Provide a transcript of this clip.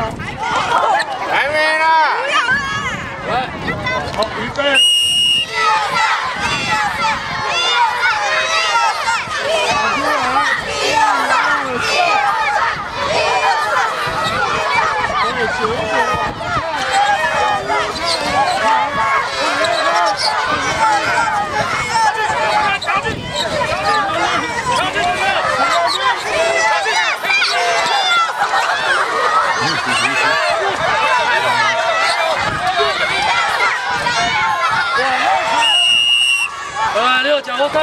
还没呢。来，好，预备。二六，脚后看。